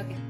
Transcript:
Okay.